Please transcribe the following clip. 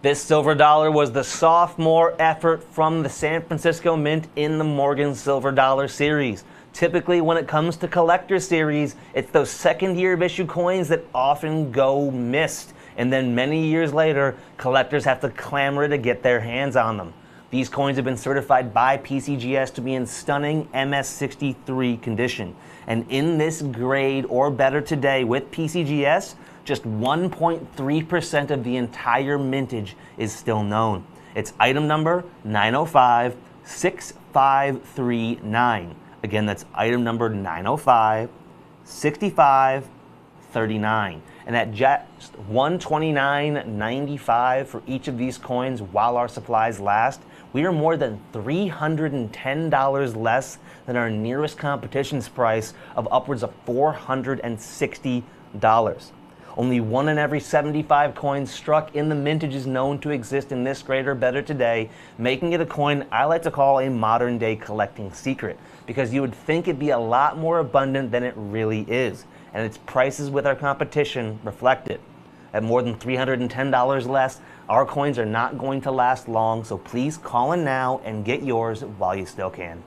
This silver dollar was the sophomore effort from the San Francisco Mint in the Morgan Silver Dollar series. Typically, when it comes to collector series, it's those second year of issue coins that often go missed. And then many years later, collectors have to clamor to get their hands on them. These coins have been certified by PCGS to be in stunning MS63 condition. And in this grade or better today with PCGS, just 1.3% of the entire mintage is still known. It's item number 905 6539. Again, that's item number 905 6539. And at just 129.95 for each of these coins while our supplies last, we are more than $310 less than our nearest competition's price of upwards of $460. Only one in every 75 coins struck in the mintage is known to exist in this grade or better today, making it a coin I like to call a modern day collecting secret, because you would think it'd be a lot more abundant than it really is, and its prices with our competition reflect it. At more than $310 less, our coins are not going to last long, so please call in now and get yours while you still can.